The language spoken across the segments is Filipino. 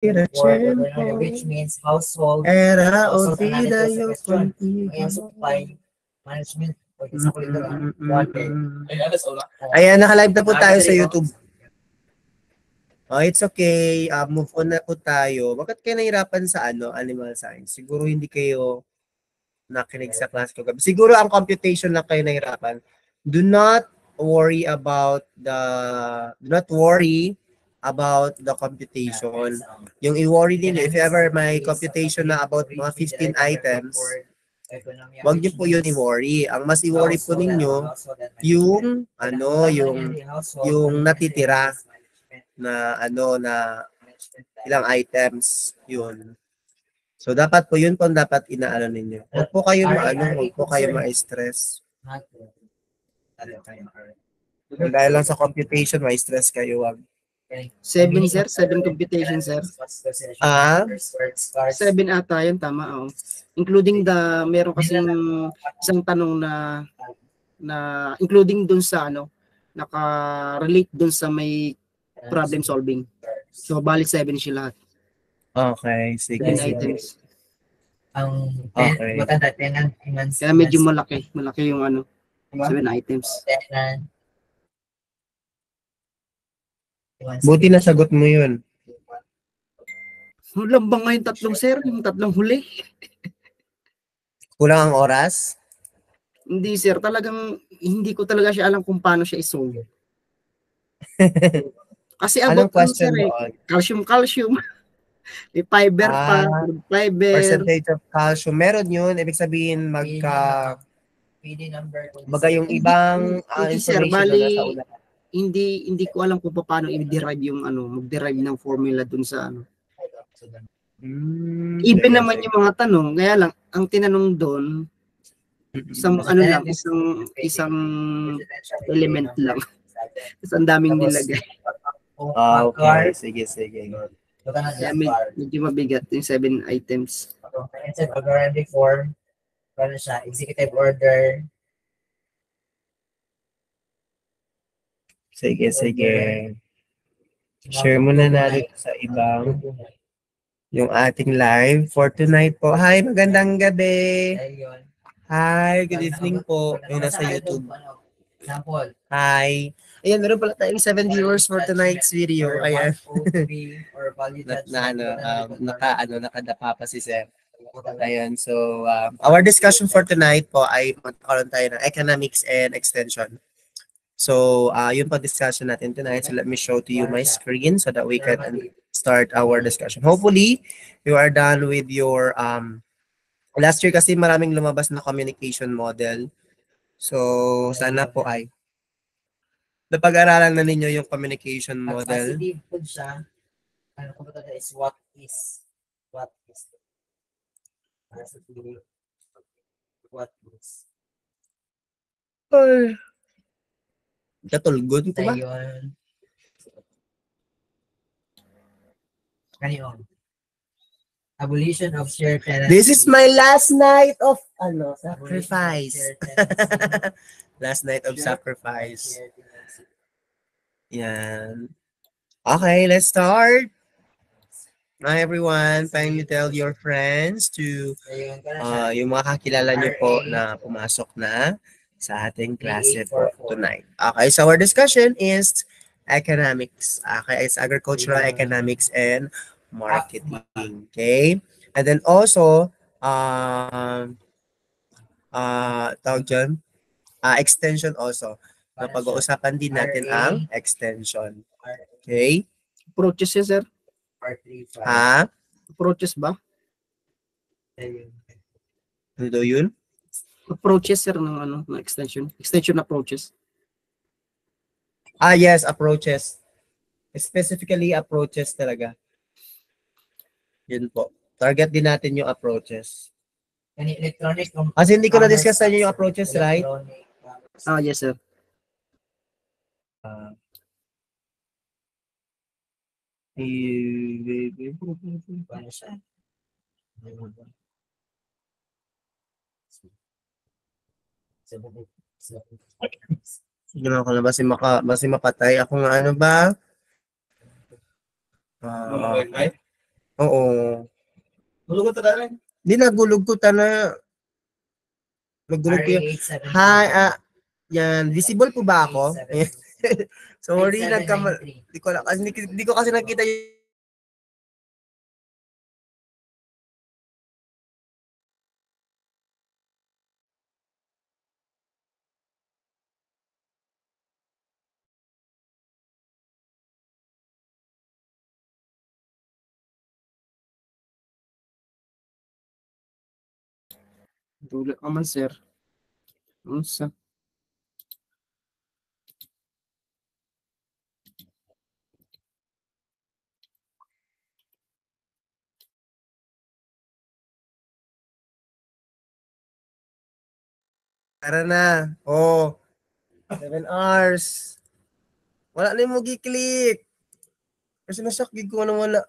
Tira tiempo. which means household, Era o tira question. contigo. Ayan, supply management. Ay, alas wala. Ayan, naka-live na po tayo sa YouTube. Oh, it's okay. Uh, move on na po tayo. Bakit kayo nahirapan sa ano, animal science? Siguro hindi kayo nakinig sa class ko. Siguro ang computation lang kayo nahirapan. Do not worry about the do not worry about the computation. Yung i-worry din if ever may computation na about mga 15 items, wag niyo po yun i-worry. Ang mas i-worry po ninyo yung ano, yung yung natitira na ano na ilang items yun. So dapat po yun po ang dapat inaano ninyo. Huwag po kayo maano, huwag po kayo ma-stress. Dahil lang sa computation, ma-stress kayo. Wag. Seven, sir. Seven computation, sir. Ah? Seven ata yun, tama. Oh. Including the, meron kasing isang tanong na, na including dun sa ano, naka-relate dun sa may problem solving. So, bali seven siya lahat. Okay, sige. Seven sige. items. Ang Okay. matanda, tenant, immense. Kaya medyo malaki. Malaki yung ano, seven items. Tenant. Buti na sagot mo yun. Lambang nga yung tatlong sir, yung tatlong huli. Kulang ang oras? Hindi sir, talagang hindi ko talaga siya alam kung paano siya isolve. Kasi Anong about ano, question sir, eh, doon? calcium, calcium. May fiber pa, Ah, fiber. Percentage of calcium. Meron yun. Ibig sabihin magka... PD number. Baga yung ibang uh, Hindi, sir, information na bali- nasa una. Hindi hindi ko alam kung paano i-derive yung ano, mag-derive ng formula dun sa ano. Mm, Even naman yung mga tanong, kaya lang ang tinanong doon isang ano lang, isang isang element lang. Tapos ang daming nilagay. Ah, okay. Sige, sige. Kaya med- medyo mabigat yung seven items. Of guarantee form, ano siya, executive order, Sige, sige. Share muna natin sa ibang yung ating live for tonight po. Hi, magandang gabi. Hi, good evening po. Yung nasa YouTube. Ano. Hi. Ayan, meron pala tayong 7 viewers for tonight's video. Ayan. Na, na ano, um, naka, ano, nakadapa pa si Sir. Ayan, so um, our discussion for tonight po ay magkakaroon tayo ng economics and extension. So, uh, yun po discussion natin tonight. So, let me show to you my screen so that we can start our discussion. Hopefully, you are done with your, um, last year kasi maraming lumabas na communication model. So, sana po ay napag-aralan na ninyo yung communication model. Positive po siya. Ano ko ba is what is. What is. Positive. What is. Ay. Katulgod ko ba? Ayun. Ngayon. Abolition of shared tenancy. This is my last night of ano, sacrifice. last night of Shared- sacrifice. Yan. Okay, let's start. Hi everyone, kindly tell your friends to uh, yung mga kakilala niyo po na pumasok na sa ating klase for tonight. Okay, so our discussion is economics. Okay, it's agricultural economics and marketing. Okay? And then also, um, uh, tawag dyan, uh, extension also. Na pag-uusapan din natin ang extension. Okay? Approaches yan, sir. Part 3, Ha? Approaches ba? Ano daw yun? Approaches, sir, ng ano, ng extension. Extension approaches. Ah, yes, approaches. Specifically, approaches talaga. Yun po. Target din natin yung approaches. Any electronic Kasi hindi ko commerce, na-discuss sa inyo yung approaches, right? Ah, yes, sir. Ah. Eh, Ano siya? Siguro ako na ba si, maka, ba si mapatay? Ako nga ano ba? Ah, Oo. Bulugot to dali. Di nagulog ko ta na. Nagulog ko yung, hi, ah, yan, visible po ba ako? Sorry, nagkama, di ko, lang- kasi, di, di ko kasi nakita yung Dula ka man, sir. Unsa? Tara na. Oh. Seven hours. Wala na yung mag-click. Kasi na-shock gig ko anong wala.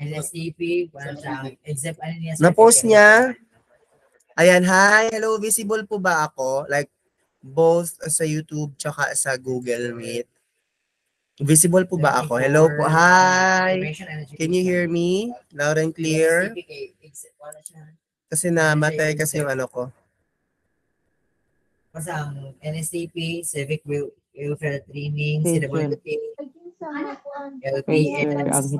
Siya, except ano niya. Na-post niya. Ayan, hi. Hello, visible po ba ako? Like, both sa YouTube tsaka sa Google Meet. Visible po ba ako? Hello po. Hi. Can you hear me? Loud and clear? Kasi namatay kasi yung ano ko. Pasang NSTP, Civic Wel- Welfare Training, Yes, CWT, LPS,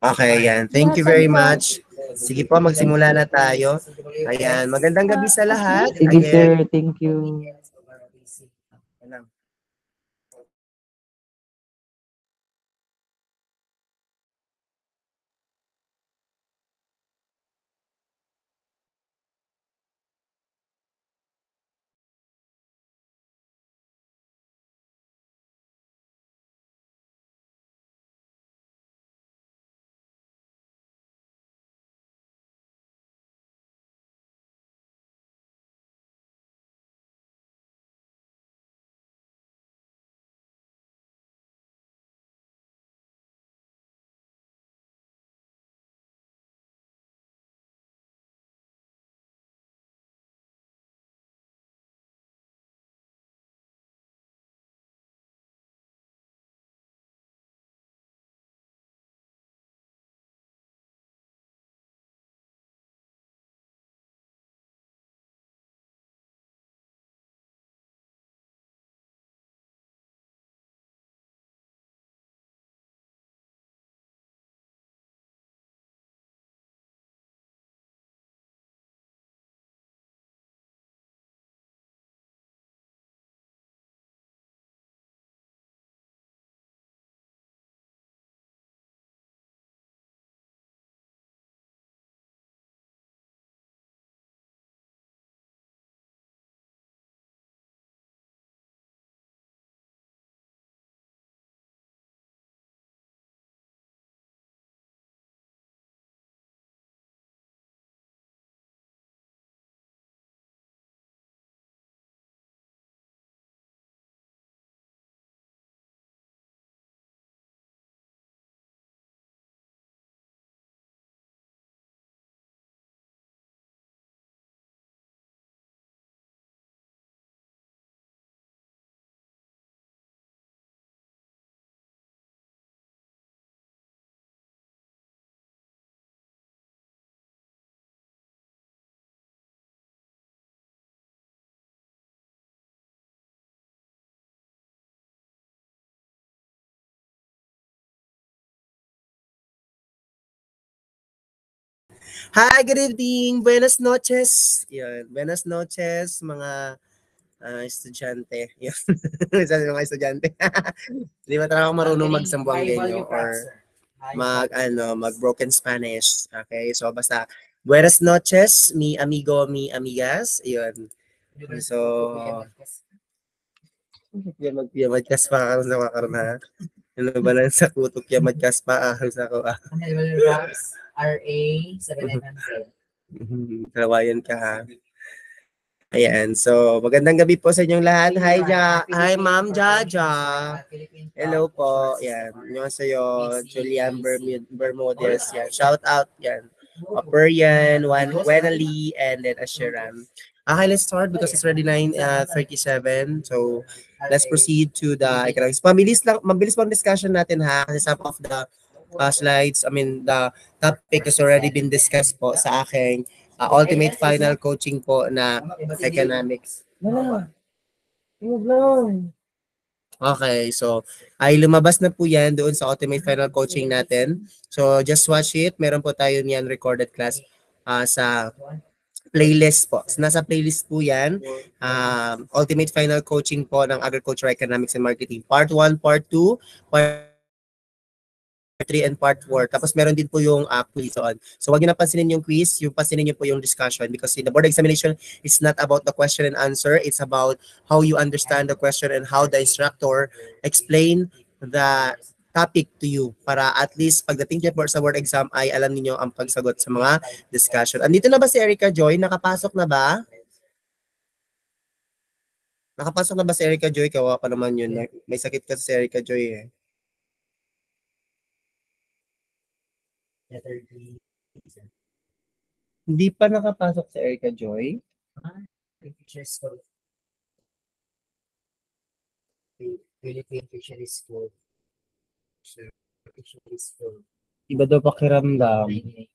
Okay, yan. Thank you very much. Sige po, magsimula na tayo. Ayan, magandang gabi sa lahat. Sige, sir. Thank you. Hi, good evening. Buenas noches. Yan, buenas noches mga ah, estudyante. Yan. Sabi mga estudyante. Di ba talaga marunong magsambuangenyo or mag ano, mag broken Spanish. Okay? So basta buenas noches, mi amigo, mi amigas. Ayun. So, Yan mag yamadkas pa ako sa makaroon ha. Ano ba lang sa kutok yamadkas pa ahal sa ko ah. RA 7900. Mhm, Tawayan ka ha. Ayan, so magandang gabi po sa inyong lahat. Hi, ja. Hi, Ma'am Jaja. Hello po. Yan. Yung sa'yo, Julian Bermud- Bermudez. Yan. Shout out. Yan. Operian, Wan Wenali, and then Asheran. Okay, let's start because it's already 9.37. So, let's proceed to the economics. Mabilis lang, mabilis pang discussion natin ha. Kasi some of the uh, slides, I mean, the topic has already been discussed po sa aking uh, ultimate final coaching po na economics. Okay, so ay lumabas na po yan doon sa Ultimate Final Coaching natin. So just watch it. Meron po tayo niyan recorded class ah, sa playlist po. Nasa playlist po yan. Um, Ultimate Final Coaching po ng Agriculture Economics and Marketing. Part 1, Part 2, Part 3, and Part 4. Tapos meron din po yung uh, quiz on. So wag niyo na pansinin yung quiz, yung pansinin niyo po yung discussion because the board examination is not about the question and answer. It's about how you understand the question and how the instructor explain the topic to you para at least pagdating niyo sa board exam ay alam niyo ang pagsagot sa mga discussion. Andito na ba si Erica Joy? Nakapasok na ba? Nakapasok na ba si Erica Joy? Kawa pa naman yun. May sakit kasi si Erica Joy eh. Letter D. Hindi pa nakapasok si Erica Joy. Fisheries School. Philippine Fisheries School. Fisheries School. Iba daw pakiramdam. 1988.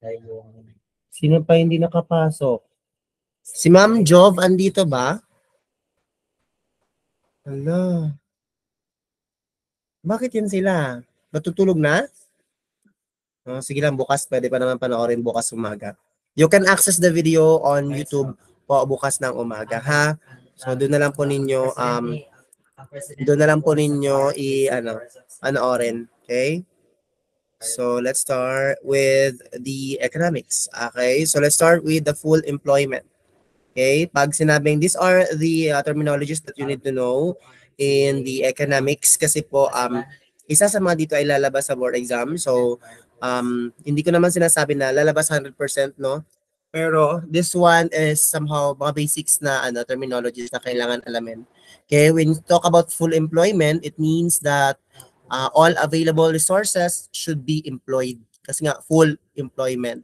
Dahil yung Sino pa hindi nakapasok? Si Ma'am Jov, andito ba? Hala. Bakit yun sila? Natutulog na? Oh, sige lang, bukas. Pwede pa naman panoorin bukas umaga. You can access the video on YouTube po bukas ng umaga, ha? So, doon na lang po ninyo, um, doon na lang po ninyo i, ano, panoorin. Okay? So let's start with the economics. Okay, so let's start with the full employment. Okay, pag sinabing these are the uh, terminologies that you need to know in the economics kasi po um isa sa mga dito ay lalabas sa board exam. So um hindi ko naman sinasabi na lalabas 100% no. Pero this one is somehow mga basics na ano terminologies na kailangan alamin. Okay, when you talk about full employment, it means that uh, all available resources should be employed kasi nga full employment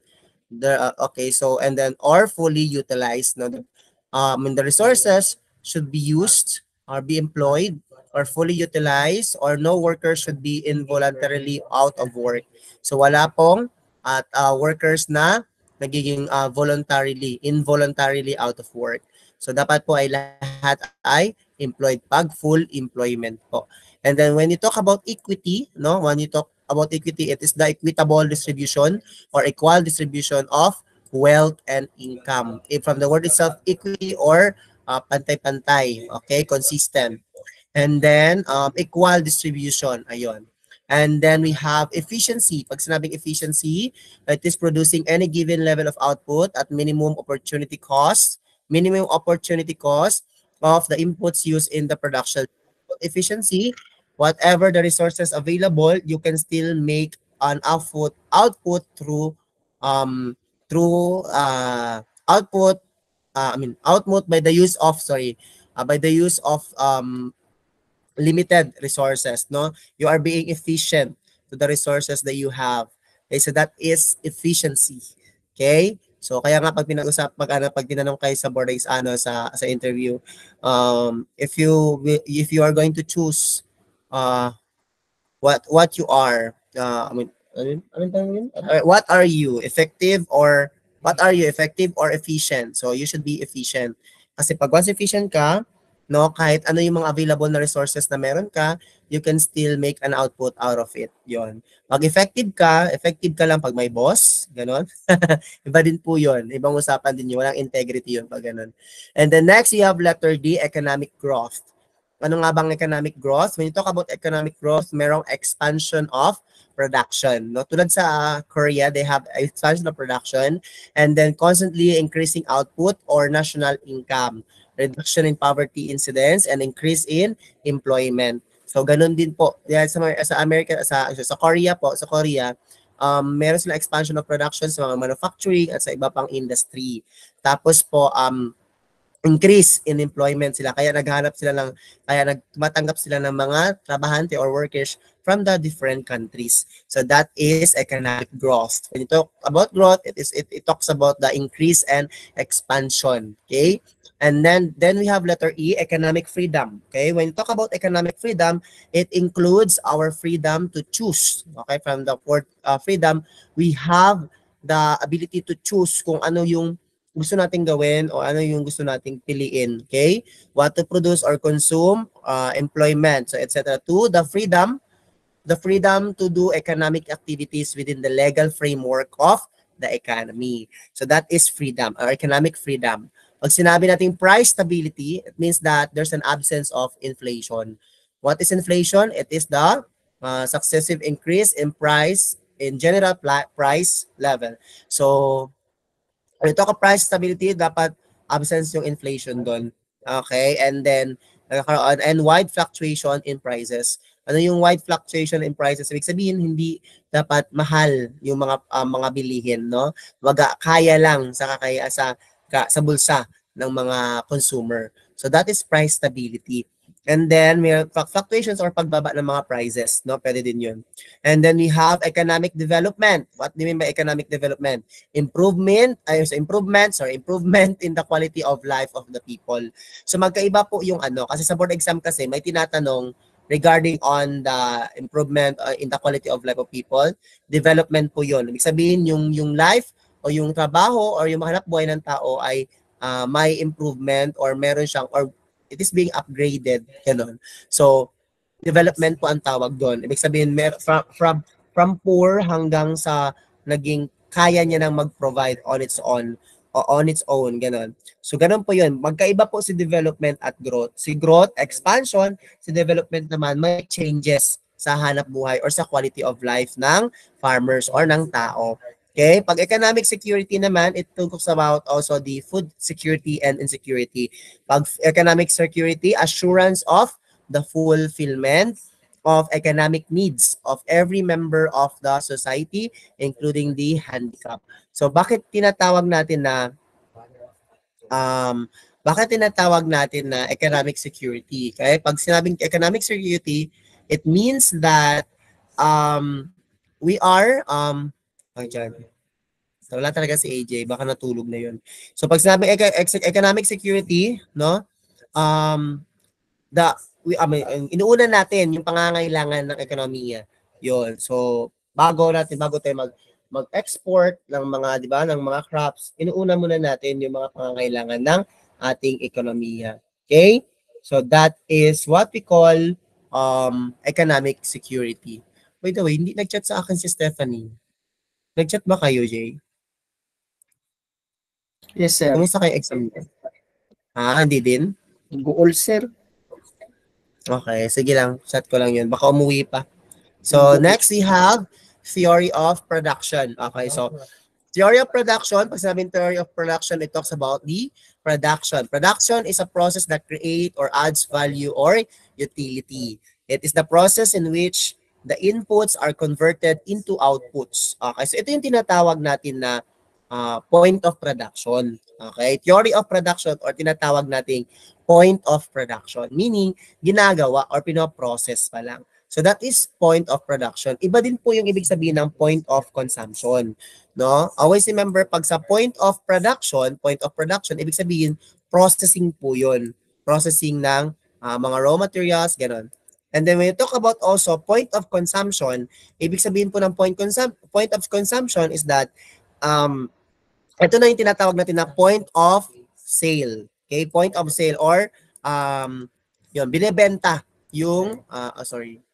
the uh, okay so and then or fully utilized no the, um and the resources should be used or be employed or fully utilized or no worker should be involuntarily out of work. So wala pong at uh, workers na nagiging uh, voluntarily involuntarily out of work. So dapat po ay lahat ay employed pag full employment po. And then when you talk about equity, no, when you talk about equity, it is the equitable distribution or equal distribution of wealth and income. If from the word itself, equity or uh, pantay-pantay, okay, consistent. And then um, equal distribution, ayon. And then we have efficiency. Pag sinabing efficiency, it is producing any given level of output at minimum opportunity cost, minimum opportunity cost of the inputs used in the production. Efficiency whatever the resources available, you can still make an output output through um through uh output uh, I mean output by the use of sorry uh, by the use of um limited resources no? You are being efficient to the resources that you have. Okay so that is efficiency okay? So kaya nga pag pinag-usap pag ano pag tinanong kayo sa board ano sa sa interview um if you if you are going to choose uh what what you are uh I mean what are you effective or what are you effective or efficient? So you should be efficient. Kasi pag once efficient ka no kahit ano yung mga available na resources na meron ka you can still make an output out of it. Yon pag effective ka effective ka lang pag may boss ganon. Iba din po yon ibang usapan din yun. Walang integrity yun pag ganon. And then next you have letter D economic growth ano nga bang economic growth? When you talk about economic growth, merong expansion of production. No? Tulad sa uh, Korea, they have expansion of production and then constantly increasing output or national income, reduction in poverty incidence, and increase in employment. So ganun din po. Dahil sa, sa America, sa, sa Korea po, sa Korea, um, meron sila expansion of production sa mga manufacturing at sa iba pang industry. Tapos po, um, increase in employment sila. Kaya naghanap sila ng, kaya nagmatanggap sila ng mga trabahante or workers from the different countries. So that is economic growth. When you talk about growth, it is it, it talks about the increase and expansion. Okay? And then then we have letter E, economic freedom. Okay? When you talk about economic freedom, it includes our freedom to choose. Okay? From the word uh, freedom, we have the ability to choose kung ano yung gusto nating gawin o ano yung gusto nating piliin. Okay? What to produce or consume, uh, employment, so etc. To the freedom, the freedom to do economic activities within the legal framework of the economy. So that is freedom or economic freedom. Pag sinabi natin price stability, it means that there's an absence of inflation. What is inflation? It is the uh, successive increase in price in general price level. So when you talk of price stability, dapat absence yung inflation doon. Okay? And then, nagkakaroon, and wide fluctuation in prices. Ano yung wide fluctuation in prices? Ibig sabihin, hindi dapat mahal yung mga ah, mga bilihin, no? Waga kaya lang sa kakaya sa ka, sa bulsa ng mga consumer. So that is price stability. And then may fluc- fluctuations or pagbaba ng mga prices, no? Pwede din 'yun. And then we have economic development. What do you mean by economic development? Improvement, ay so improvements or improvement in the quality of life of the people. So magkaiba po yung ano, kasi sa board exam kasi may tinatanong regarding on the improvement uh, in the quality of life of people. Development po 'yun. Ibig sabihin yung yung life o yung trabaho or yung hanap buhay ng tao ay ah, may improvement or meron siyang or it is being upgraded ganun. So development po ang tawag doon. Ibig sabihin mer- from from from poor hanggang sa naging kaya niya nang mag-provide on its own on its own ganun. So ganun po 'yun. Magkaiba po si development at growth. Si growth, expansion, si development naman may changes sa hanap buhay or sa quality of life ng farmers or ng tao. Okay? Pag economic security naman, it talks about also the food security and insecurity. Pag economic security, assurance of the fulfillment of economic needs of every member of the society, including the handicap. So bakit tinatawag natin na um, bakit tinatawag natin na economic security? Okay? Pag sinabing economic security, it means that um, we are um, ay, dyan. So, wala talaga si AJ, baka natulog na yun. So pag ex- economic security, no? Um the we I mean, inuuna natin yung pangangailangan ng ekonomiya. 'Yon. So bago natin bago tayo mag mag-export ng mga 'di ba ng mga crops, inuuna muna natin yung mga pangangailangan ng ating ekonomiya. Okay? So that is what we call um economic security. By the way, hindi nag-chat sa akin si Stephanie. Nag-chat ba kayo, Jay? Yes, sir. Kumusta kayo exam? Ah, hindi din? Goal, sir. Okay, sige lang. Chat ko lang yun. Baka umuwi pa. So, next we have theory of production. Okay, so theory of production, pag sinabing theory of production, it talks about the production. Production is a process that create or adds value or utility. It is the process in which the inputs are converted into outputs. Okay, so ito yung tinatawag natin na uh, point of production. Okay, theory of production or tinatawag nating point of production, meaning ginagawa or pinoprocess pa lang. So that is point of production. Iba din po yung ibig sabihin ng point of consumption. No? Always remember, pag sa point of production, point of production, ibig sabihin, processing po yun. Processing ng ah, mga raw materials, ganun. And then when you talk about also point of consumption, ibig sabihin po ng point, consum- point of consumption is that um, ito na yung tinatawag natin na point of sale. Okay, point of sale or um, yun, binebenta yung, ah, ah, sorry,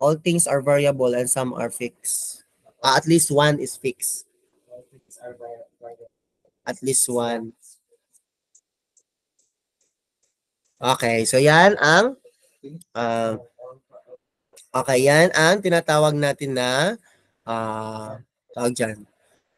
all things are variable and some are fixed. Ah, at least one is fixed. All fixed are vari- variable. At least one. Okay, so yan ang ah, okay, yan ang tinatawag natin na ah tawag dyan,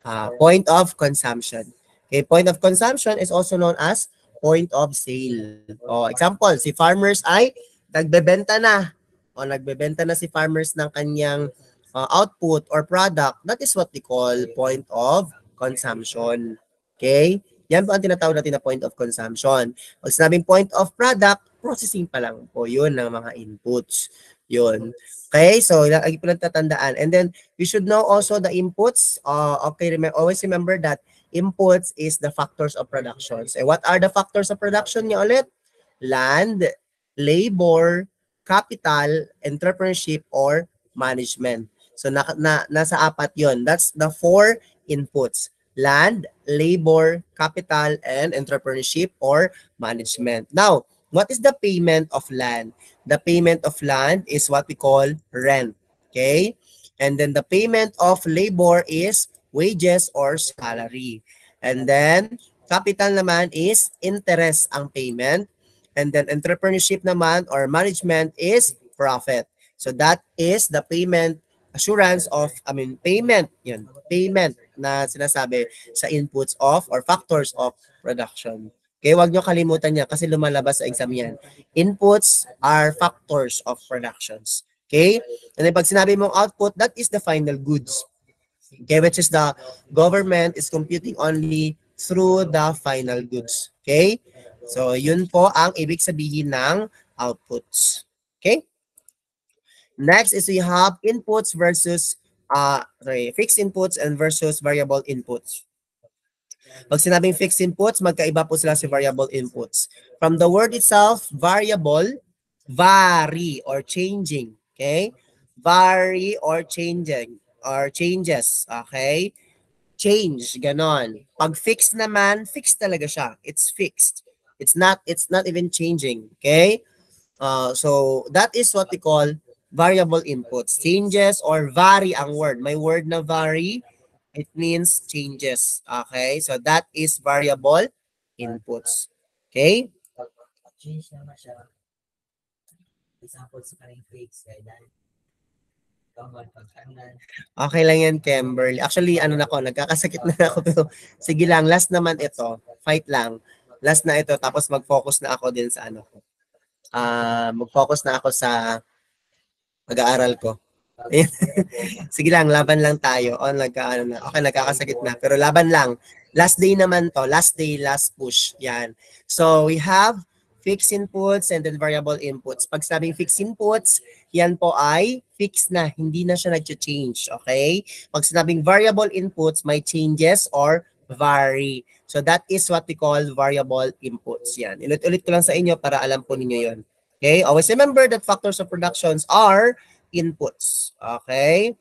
ah, point of consumption. Okay, point of consumption is also known as point of sale. O, example, si farmers ay nagbebenta na. O, nagbebenta na si farmers ng kanyang uh, output or product, that is what we call point of consumption. Okay? Yan po ang tinatawag natin na point of consumption. Pag sinabing point of product, processing pa lang po yun ng mga inputs. Yun. Okay, so lagi po lang tatandaan. And then, you should know also the inputs. Uh, okay, remember, always remember that inputs is the factors of production. So, what are the factors of production niya ulit? Land, labor, capital, entrepreneurship, or management. So, na, na, nasa apat yon. That's the four inputs. Land, labor, capital, and entrepreneurship or management. Now, what is the payment of land? The payment of land is what we call rent. Okay? And then the payment of labor is wages or salary. And then, capital naman is interest ang payment. And then entrepreneurship naman or management is profit. So that is the payment assurance of, I mean, payment, yun, payment na sinasabi sa inputs of or factors of production. Okay, wag nyo kalimutan niya kasi lumalabas sa exam yan. Inputs are factors of productions. Okay? And then pag sinabi mong output, that is the final goods. Okay, which is the government is computing only through the final goods. Okay? So, yun po ang ibig sabihin ng outputs. Okay? Next is we have inputs versus uh, sorry, fixed inputs and versus variable inputs. Pag sinabing fixed inputs, magkaiba po sila sa variable inputs. From the word itself, variable, vary or changing. Okay? Vary or changing or changes. Okay? Change, ganon. Pag fixed naman, fixed talaga siya. It's fixed. It's not it's not even changing. Okay? Uh, so that is what we call variable inputs. Changes or vary ang word. May word na vary, it means changes. Okay? So that is variable inputs. Okay? Change naman siya. Example sa kaning fix, pagkanan. Okay lang yan, Kimberly. Actually, ano na ako, nagkakasakit na ako. Pero sige lang, last naman ito. Fight lang. Last na ito, tapos mag-focus na ako din sa ano ko. Ah, mag-focus na ako sa pag-aaral ko. Sige lang, laban lang tayo. O, nagka, ano na. Okay, nagkakasakit na. Pero laban lang. Last day naman to. Last day, last push. Yan. So, we have fixed inputs and then variable inputs. Pag sabing fixed inputs, yan po ay fixed na. Hindi na siya nag-change. Okay? Pag sinabing variable inputs, may changes or vary. So, that is what we call variable inputs. Yan. Ulit-ulit ko lang sa inyo para alam po ninyo yon. Okay? Always remember that factors of productions are inputs. Okay?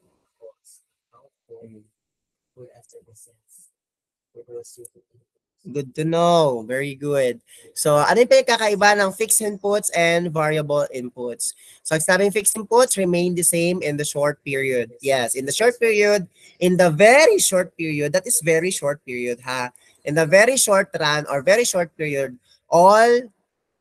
Good to know. Very good. So, ano yung pinagkakaiba ng fixed inputs and variable inputs? So, ang sabing fixed inputs remain the same in the short period. Yes, in the short period, in the very short period, that is very short period, ha? In the very short run or very short period, all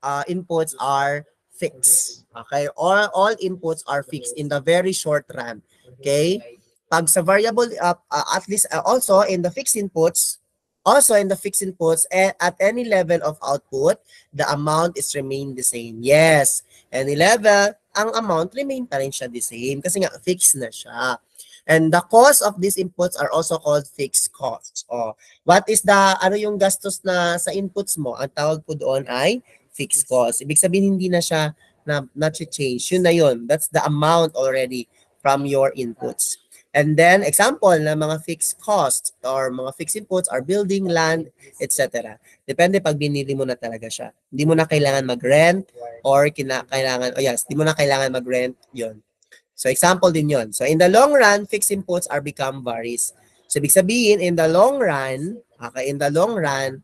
uh, inputs are fixed. Okay? All, all inputs are fixed in the very short run. Okay? Pag sa variable, uh, uh, at least uh, also in the fixed inputs, also in the fixed inputs, eh, at any level of output, the amount is remain the same. Yes, any level, ang amount remain pa rin siya the same kasi nga fixed na siya. And the cost of these inputs are also called fixed costs. Oh, what is the ano yung gastos na sa inputs mo? Ang tawag po doon ay fixed cost. Ibig sabihin hindi na siya na na change. Yun na yun. That's the amount already from your inputs. And then, example na mga fixed costs or mga fixed inputs are building, land, etc. Depende pag binili mo na talaga siya. Hindi mo na kailangan mag-rent or kina kailangan, oh yes, hindi mo na kailangan mag-rent, yon. So, example din yon. So, in the long run, fixed inputs are become varies. So, ibig sabihin, in the long run, okay, in the long run,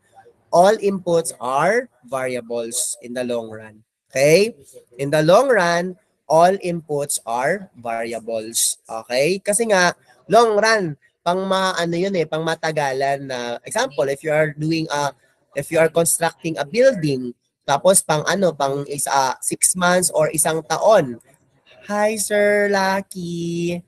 all inputs are variables in the long run. Okay? In the long run, all inputs are variables. Okay? Kasi nga, long run, pang ma, ano yun eh, pang matagalan na, example, if you are doing a, if you are constructing a building, tapos pang ano, pang isa, six months or isang taon. Hi, Sir Lucky.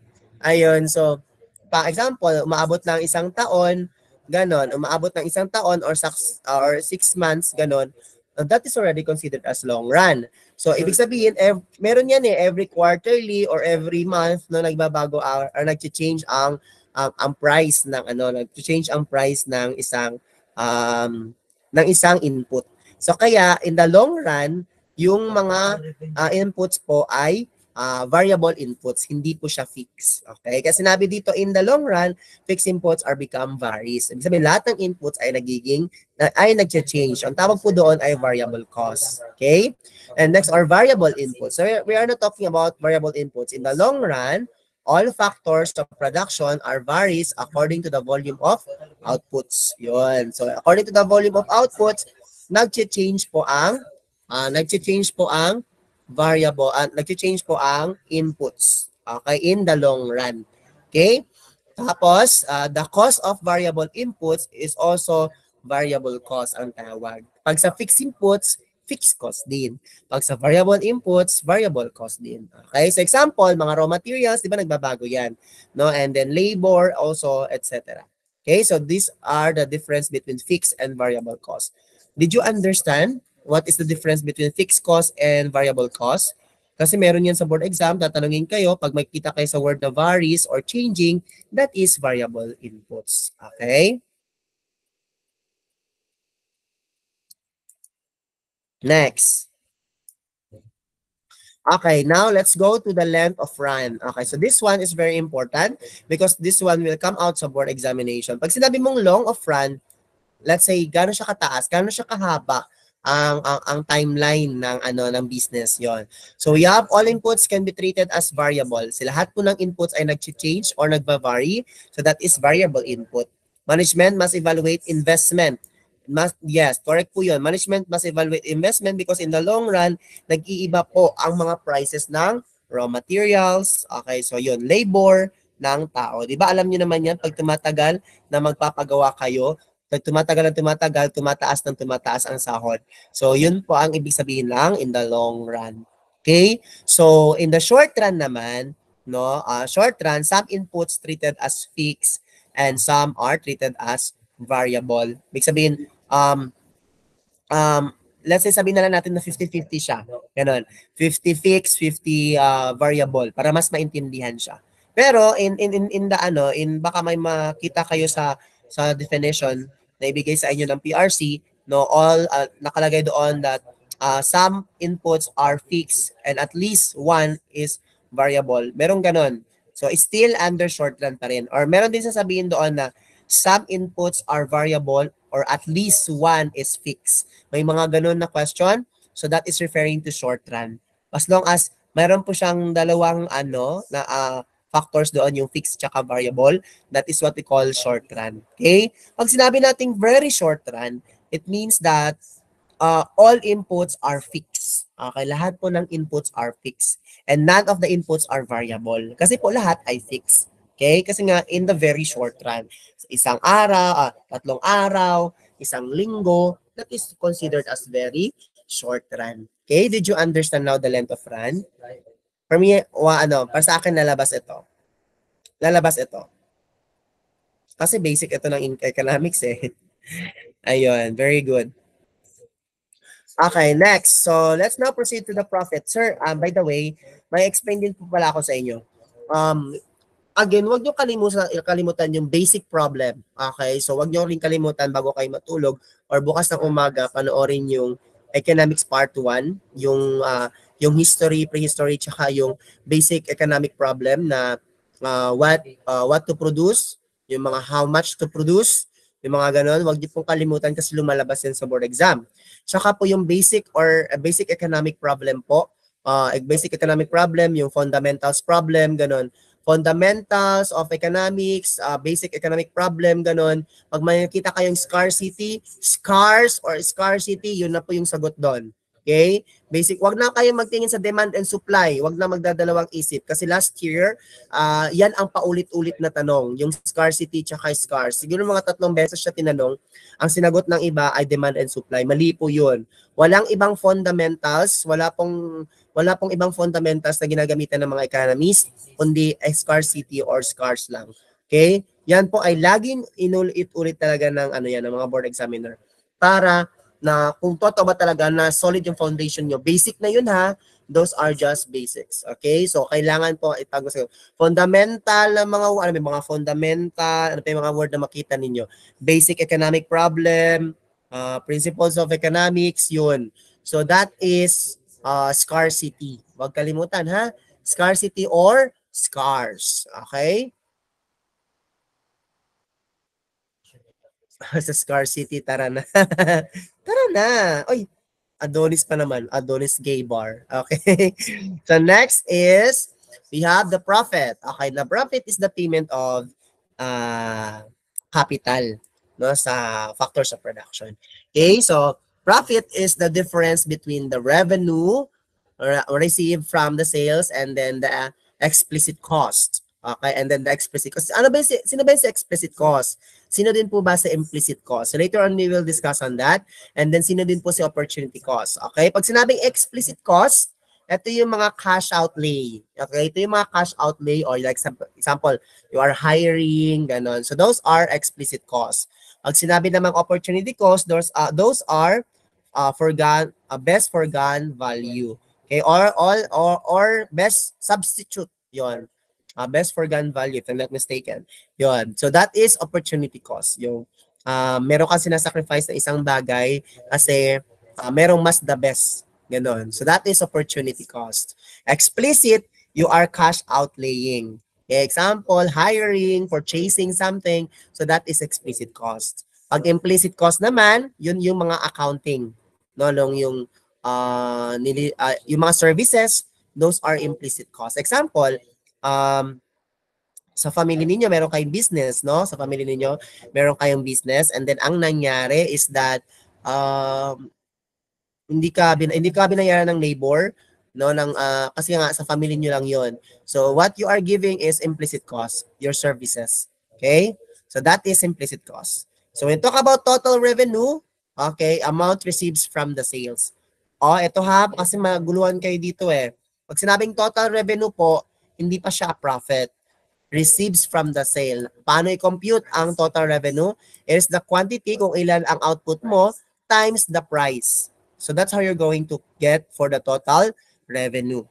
Ayun, so, pang example, umaabot ng isang taon, ganon, umaabot ng isang taon or six, or six months, ganon, uh, that is already considered as long run. So, ibig sabihin, ev- meron yan eh, every quarterly or every month no nagbabago ang, or nag-change ang ang, ang price ng ano, nag-change ang price ng isang um, ng isang input. So kaya in the long run, yung mga uh, inputs po ay uh, variable inputs, hindi po siya fixed. Okay? Kasi sinabi dito, in the long run, fixed inputs are become varies. Ibig sabihin, lahat ng inputs ay nagiging, ay nag-change. Ang tawag po doon ay variable cost. Okay? And next are variable inputs. So we are not talking about variable inputs. In the long run, all factors of production are varies according to the volume of outputs. Yun. So according to the volume of outputs, nag-change po ang uh, nag-change po ang variable, uh, nag-change po ang inputs. Okay, in the long run. Okay? Tapos, uh, the cost of variable inputs is also variable cost ang tawag. Pag sa fixed inputs, fixed cost din. Pag sa variable inputs, variable cost din. Okay? So example, mga raw materials, di ba nagbabago yan? No? And then labor also, etc. Okay? So these are the difference between fixed and variable cost. Did you understand what is the difference between fixed cost and variable cost? Kasi meron yan sa board exam, tatanungin kayo, pag makita kayo sa word na varies or changing, that is variable inputs. Okay? Next. Okay, now let's go to the length of run. Okay, so this one is very important because this one will come out sa board examination. Pag sinabi mong long of run, let's say, gano'n siya kataas, gano'n siya kahaba ang, ang, ang timeline ng, ano, ng business yon. So we have all inputs can be treated as variable. Si lahat po ng inputs ay nag-change or nagba-vary. So that is variable input. Management must evaluate investment. Must, yes, correct po yun. Management must evaluate investment because in the long run, nag-iiba po ang mga prices ng raw materials. Okay, so yun, labor ng tao. Di ba alam niyo naman yan, pag tumatagal na magpapagawa kayo, tumatagal ng tumatagal, tumataas ng tumataas ang sahod. So, yun po ang ibig sabihin lang in the long run. Okay? So, in the short run naman, no, uh, short run, some inputs treated as fixed and some are treated as variable. Ibig sabihin, um, um, let's say sabihin na lang natin na 50-50 siya. Ganon. 50 fixed, 50 uh, variable para mas maintindihan siya. Pero in in, in the ano, in baka may makita kayo sa sa definition, na ibigay sa inyo ng PRC, no, all uh, nakalagay doon that uh, some inputs are fixed and at least one is variable. Meron ganon. So, still under short run pa rin. Or meron din sasabihin doon na some inputs are variable or at least one is fixed. May mga ganon na question. So, that is referring to short run. As long as meron po siyang dalawang ano na uh, factors doon, yung fixed tsaka variable. That is what we call short run. Okay? Pag sinabi nating very short run, it means that uh, all inputs are fixed. Okay, lahat po ng inputs are fixed. And none of the inputs are variable. Kasi po lahat ay fixed. Okay? Kasi nga, in the very short run, isang araw, uh, tatlong araw, isang linggo, that is considered as very short run. Okay? Did you understand now the length of run? For me, wa, ano, para sa akin lalabas ito. Lalabas ito. Kasi basic ito ng economics eh. Ayun, very good. Okay, next. So, let's now proceed to the profit. Sir, um, by the way, may explain din po pala ako sa inyo. Um, again, wag niyo kalimutan, kalimutan yung basic problem. Okay? So, wag niyo rin kalimutan bago kayo matulog or bukas ng umaga, panoorin yung economics part 1, yung uh, yung history, prehistory, tsaka yung basic economic problem na uh, what uh, what to produce, yung mga how much to produce, yung mga ganun, wag niyo pong kalimutan kasi lumalabas yan sa board exam. Tsaka po yung basic or uh, basic economic problem po, uh, basic economic problem, yung fundamentals problem, ganun. Fundamentals of economics, uh, basic economic problem, ganun. Pag may nakita kayong scarcity, scarce or scarcity, yun na po yung sagot doon. Okay? Basic, wag na kayo magtingin sa demand and supply. Wag na magdadalawang isip. Kasi last year, uh, yan ang paulit-ulit na tanong. Yung scarcity tsaka scarce. Siguro mga tatlong beses siya tinanong. Ang sinagot ng iba ay demand and supply. Mali po yun. Walang ibang fundamentals. Wala pong, wala pong ibang fundamentals na ginagamitan ng mga economists, kundi scarcity or scarce lang. Okay? Yan po ay laging inulit-ulit talaga ng ano yan, ng mga board examiner para na kung totoo ba talaga na solid yung foundation nyo. Basic na yun ha. Those are just basics. Okay? So, kailangan po itago sa fundamental na mga, ano, may mga fundamental, ano pa mga word na makita ninyo. Basic economic problem, uh, principles of economics, yun. So, that is uh, scarcity. Huwag kalimutan ha. Scarcity or scars. Okay? sa scarcity, tara na. tara na. Oy, Adonis pa naman. Adonis gay bar. Okay. so next is, we have the profit. Okay, the profit is the payment of uh, capital no sa factors of production. Okay, so profit is the difference between the revenue received from the sales and then the explicit cost. Okay, and then the explicit cost. Ano ba yung, si- sino ba yung explicit cost? Sino din po ba sa implicit cost? Later on, we will discuss on that. And then sino din po si opportunity cost? Okay, pag sinabing explicit cost, ito yung mga cash outlay. Okay, ito yung mga cash outlay or like example, you are hiring, ganon. So those are explicit costs. Pag sinabi namang opportunity cost, those, uh, those are uh, forgone, uh, best forgone value. Okay, or all or or best substitute 'yon. Uh, best forgone value if I'm not mistaken. 'Yon. So that is opportunity cost. Yung uh, meron ka sinasacrifice na isang bagay kasi uh, merong mas the best. Ganon. So that is opportunity cost. Explicit, you are cash outlaying. Okay, example, hiring, purchasing something. So that is explicit cost. Pag implicit cost naman, yun yung mga accounting. No, long yung uh, nili, uh, yung mga services, those are implicit costs. Example, um, sa family ninyo, meron kayong business, no? Sa family ninyo, meron kayong business and then ang nangyari is that um, hindi ka hindi ka binayaran ng labor, no ng uh, kasi nga sa family niyo lang 'yon. So what you are giving is implicit cost, your services. Okay? So that is implicit cost. So when talk about total revenue, okay, amount receives from the sales. Oh, ito ha, kasi maguluhan kayo dito eh. Pag sinabing total revenue po, hindi pa siya profit. Receives from the sale. Paano i-compute ang total revenue? Is the quantity kung ilan ang output mo times the price. So that's how you're going to get for the total revenue.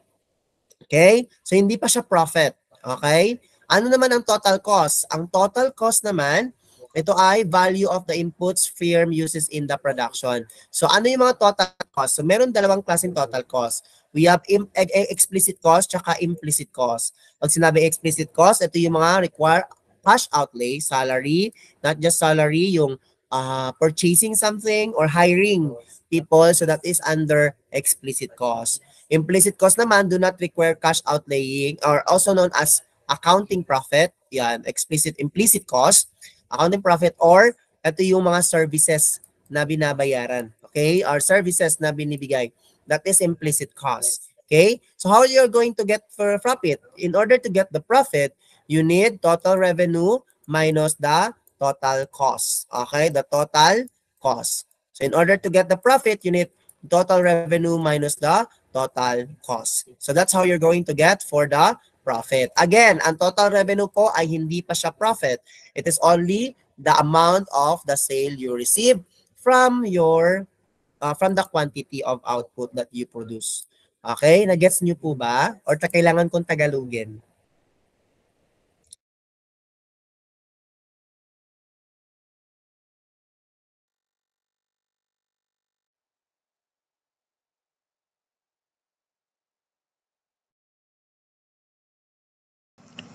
Okay? So hindi pa siya profit. Okay? Ano naman ang total cost? Ang total cost naman, ito ay value of the inputs firm uses in the production. So ano yung mga total cost? So meron dalawang klaseng total cost. We have im- e- e- explicit cost tsaka implicit cost. Pag sinabi explicit cost, ito yung mga require cash outlay, salary, not just salary, yung uh, purchasing something or hiring people. So that is under explicit cost. Implicit cost naman do not require cash outlaying or also known as accounting profit. Yan, explicit implicit cost, accounting profit or ito yung mga services na binabayaran. Okay? Or services na binibigay. That is implicit cost. Okay? So how you're going to get for profit? In order to get the profit, you need total revenue minus the total cost. Okay? The total cost. So in order to get the profit, you need total revenue minus the total cost. So that's how you're going to get for the profit. Again, ang total revenue po ay hindi pa siya profit. It is only the amount of the sale you receive from your uh, from the quantity of output that you produce. Okay? Nagets niyo po ba? Or ta kailangan kong Tagalogin?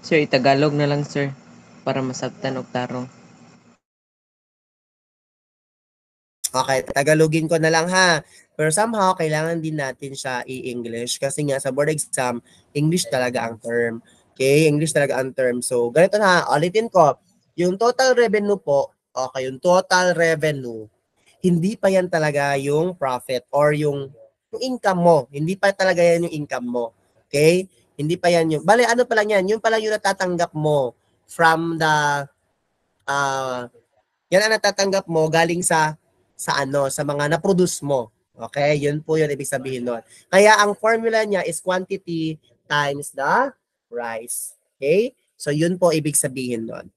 Sir, itagalog na lang, sir. Para masabtan og tarong. Okay, Tagalogin ko na lang ha. Pero somehow, kailangan din natin siya i-English kasi nga sa board exam, English talaga ang term. Okay, English talaga ang term. So, ganito na, ulitin ko. Yung total revenue po, okay, yung total revenue, hindi pa yan talaga yung profit or yung, yung income mo. Hindi pa talaga yan yung income mo. Okay? Hindi pa yan yung, bale, ano pa lang yan? Yung pala yung natatanggap mo from the, uh, yan ang natatanggap mo galing sa sa ano, sa mga na-produce mo. Okay? Yun po yun ibig sabihin nun. Kaya ang formula niya is quantity times the price. Okay? So yun po ibig sabihin nun.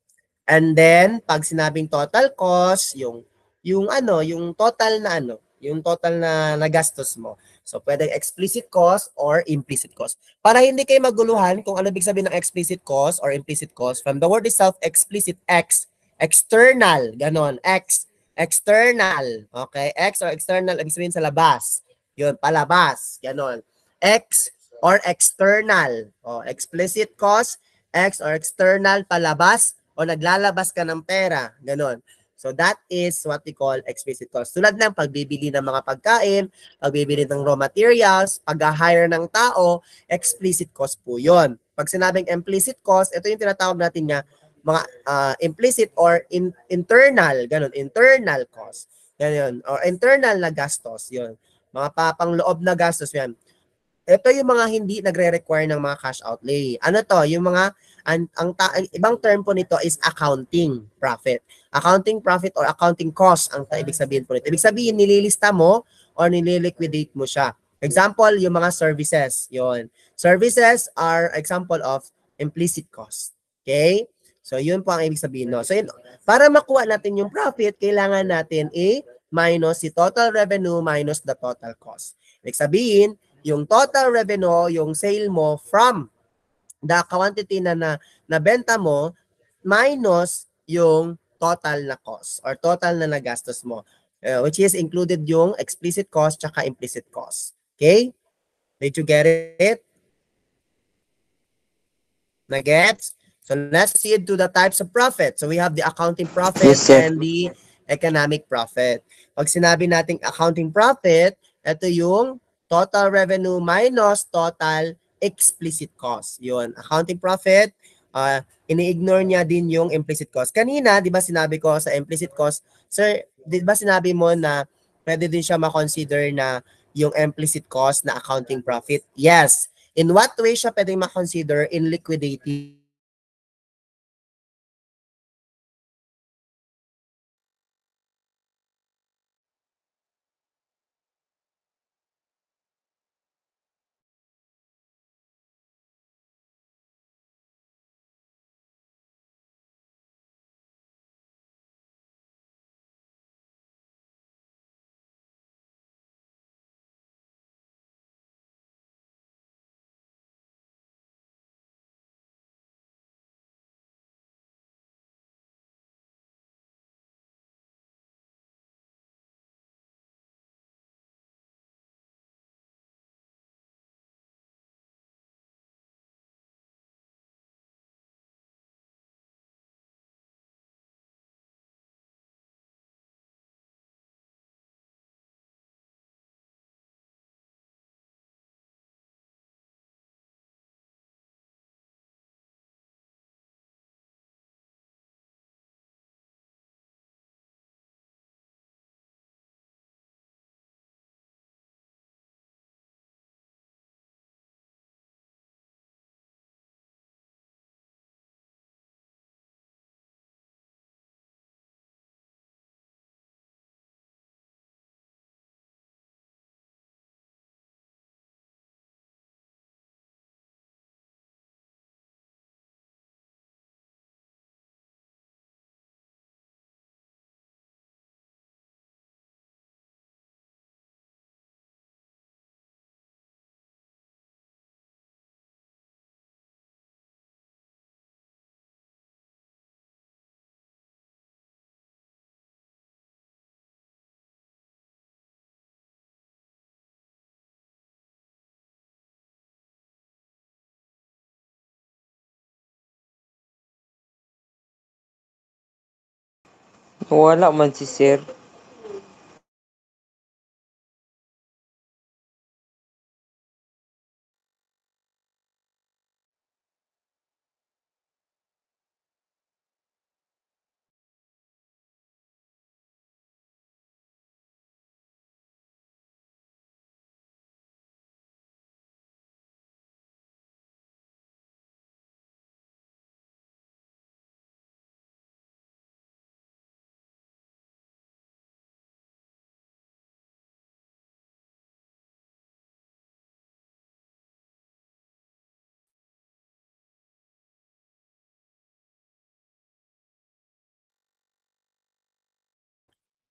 And then, pag sinabing total cost, yung yung ano, yung total na ano, yung total na nagastos mo. So, pwede explicit cost or implicit cost. Para hindi kayo maguluhan kung ano ibig sabihin ng explicit cost or implicit cost, from the word itself, explicit, X, external, ganon, X, external, okay? X or external, ibig sabihin sa labas. Yun, palabas, ganon. X or external, o explicit cost, X or external, palabas, o naglalabas ka ng pera, ganon. So that is what we call explicit cost. Tulad ng pagbibili ng mga pagkain, pagbibili ng raw materials, pag-hire ng tao, explicit cost po yon. Pag sinabing implicit cost, ito yung tinatawag natin nga mga ah, implicit or in, internal, ganun, internal cost. Ganun, or internal na gastos, yon. Mga papang-loob na gastos yan. Ito yung mga hindi nagre-require ng mga cash outlay. Ano to? Yung mga ang, ang, ta- ang ibang term po nito is accounting profit. Accounting profit or accounting cost ang ta- ibig sabihin po nito. Ibig sabihin nililista mo or nililiquidate mo siya. Example, yung mga services. Yon. Services are example of implicit cost. Okay? So yun po ang ibig sabihin no. So yun, para makuha natin yung profit, kailangan natin i minus si total revenue minus the total cost. Ibig sabihin, yung total revenue, yung sale mo from the quantity na, na nabenta mo minus yung total na cost or total na nagastos mo. Uh, which is included yung explicit cost tsaka implicit cost. Okay? Did you get it? Na-gets? So let's see to the types of profit. So we have the accounting profit Yes, and the economic profit. Pag sinabi nating accounting profit, ito yung total revenue minus total explicit cost. Yun, accounting profit, uh, ini-ignore niya din yung implicit cost. Kanina, di ba sinabi ko sa implicit cost, sir, di ba sinabi mo na pwede din siya makonsider na yung implicit cost na accounting profit? Yes. In what way siya pwedeng makonsider in liquidating Wala man si sir.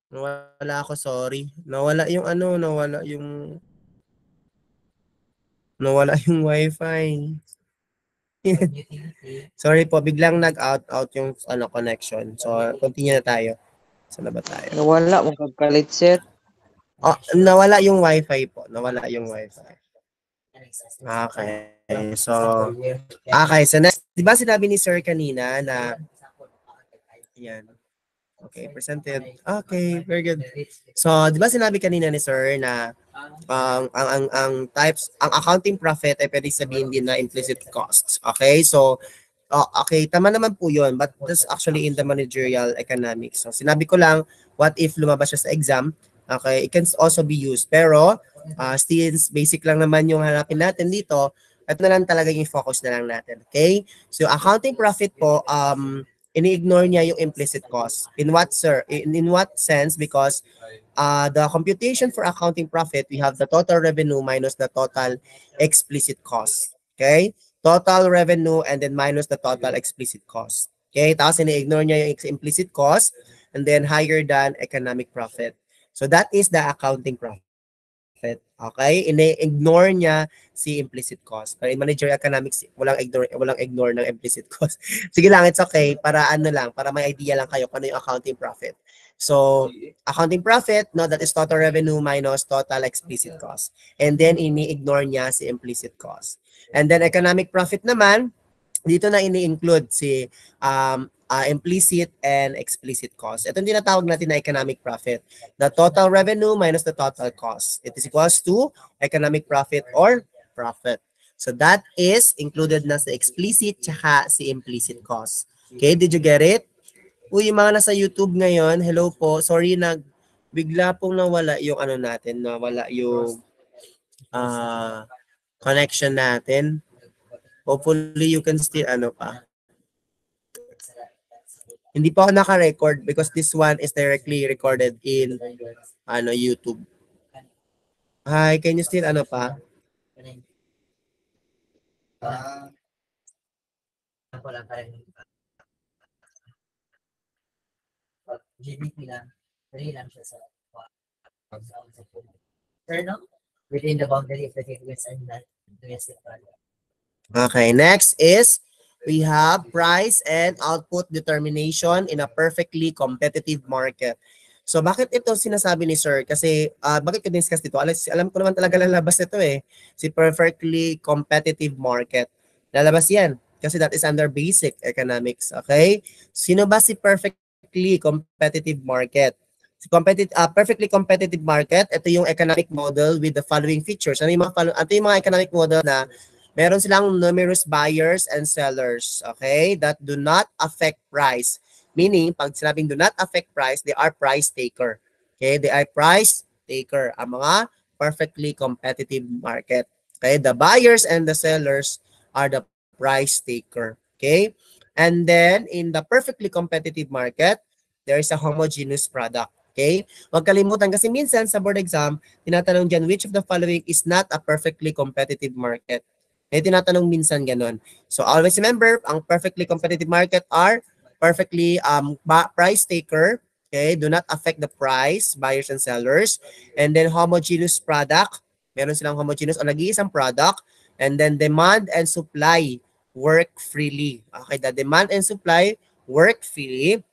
Nawala ako, sorry. Nawala yung ano, nawala yung... Nawala yung wifi. Sorry po, biglang nag-out out yung ano connection. So, continue na tayo. Saan na ba tayo? Nawala, magkagalit, sir. Oh, nawala yung wifi po. Nawala yung wifi. Okay. So, okay. So, next, di ba sinabi ni Sir kanina na, yan. Okay, presented. Okay, very good. So, di ba sinabi kanina ni Sir na ang ang ang, ang types ang accounting profit ay pwede sabihin din na implicit costs. Okay? So oh, okay, tama naman po 'yon, but that's actually in the managerial economics. So sinabi ko lang what if lumabas siya sa exam? Okay, it can also be used. Pero uh, since basic lang naman yung hanapin natin dito, ito na lang talaga yung focus na lang natin. Okay? So accounting profit po um ini-ignore niya yung implicit cost. In what sir? In, in what sense? Because uh, the computation for accounting profit, we have the total revenue minus the total explicit cost. Okay? Total revenue and then minus the total explicit cost. Okay? Tapos ini-ignore niya yung implicit cost and then higher than economic profit. So that is the accounting profit. Okay? Ini-ignore niya si implicit cost. Pero in managerial economics, walang ignore, walang ignore ng implicit cost. Sige lang, it's okay. Para ano lang, para may idea lang kayo kung ano yung accounting profit. So, accounting profit, no, that is total revenue minus total explicit cost. And then, ini-ignore niya si implicit cost. And then, economic profit naman, dito na ini-include si um, uh, implicit and explicit cost. Ito yung tinatawag natin na economic profit. The total revenue minus the total cost. It is equals to economic profit or profit. So that is included na sa explicit tsaka si implicit cost. Okay, did you get it? Uy, yung mga nasa YouTube ngayon, hello po. Sorry, nag bigla pong nawala yung ano natin, nawala yung uh, connection natin. Hopefully, you can still ano pa. Hindi pa ako naka-record because this one is directly recorded in ano YouTube. Hi, can you still ano pa? Ah. Ako lang GDP lang, siya sa Sir, no? Within the boundary of the categories and domestic product. Okay, next is we have price and output determination in a perfectly competitive market. So bakit ito sinasabi ni Sir? Kasi uh, bakit ko discuss dito? Alam, alam ko naman talaga lalabas ito eh. Si perfectly competitive market. Lalabas yan. Kasi that is under basic economics. Okay? Sino ba si perfectly competitive market? Si competitive, uh, perfectly competitive market, ito yung economic model with the following features. Ano yung mga, ito yung mga economic model na meron silang numerous buyers and sellers, okay, that do not affect price. Meaning, pag sinabing do not affect price, they are price taker. Okay, they are price taker. Ang mga perfectly competitive market. Okay, the buyers and the sellers are the price taker. Okay, and then in the perfectly competitive market, there is a homogeneous product. Okay? Huwag kalimutan kasi minsan sa board exam, tinatanong dyan, which of the following is not a perfectly competitive market? May tinatanong minsan ganun. So always remember, ang perfectly competitive market are perfectly um price taker, okay? Do not affect the price, buyers and sellers. And then homogeneous product, meron silang homogeneous o nag-iisang product. And then demand and supply work freely. Okay, the demand and supply work freely.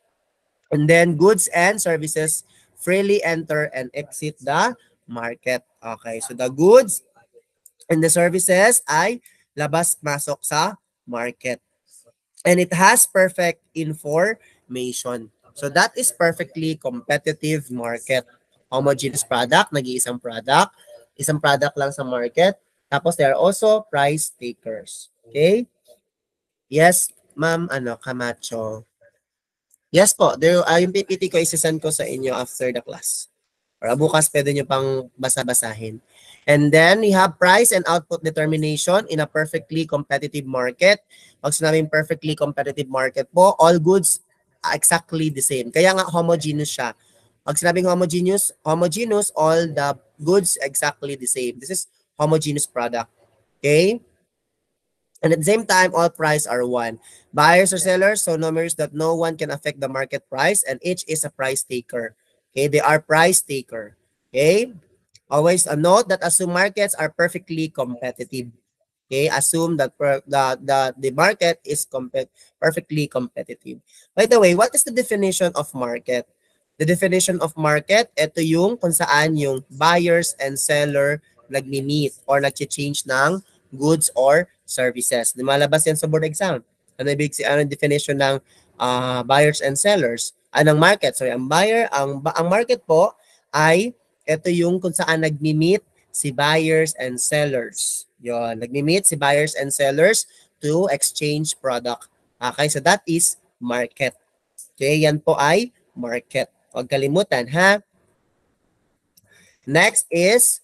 And then goods and services freely enter and exit the market. Okay, so the goods and the services ay labas-masok sa market. And it has perfect information. So that is perfectly competitive market. Homogeneous product, nag-iisang product, isang product lang sa market. Tapos there are also price takers. Okay? Yes, ma'am, ano, Camacho. Yes po, there, uh, yung PPT ko isasend ko sa inyo after the class. Or bukas pwede nyo pang basa-basahin. And then we have price and output determination in a perfectly competitive market. Pag sinabing perfectly competitive market po, all goods exactly the same. Kaya nga homogeneous siya. Pag sinabing homogeneous, homogeneous, all the goods exactly the same. This is homogeneous product. Okay? And at the same time, all price are one. Buyers or sellers, so numbers that no one can affect the market price and each is a price taker. Okay, they are price taker. Okay? Always a note that assume markets are perfectly competitive. Okay, assume that per, the, the the market is compet perfectly competitive. By the way, what is the definition of market? The definition of market, ito yung kung saan yung buyers and seller nagmi-meet or nag-change ng goods or services. Lumalabas yan sa board exam. Ano ibig si ano definition ng ah, buyers and sellers? Anong market? Sorry, ang buyer, ang ang market po ay ito yung kung saan nagmi-meet si buyers and sellers. Yon, nagmi-meet si buyers and sellers to exchange product. Okay, so that is market. Okay, yan po ay market. Huwag kalimutan, ha? Next is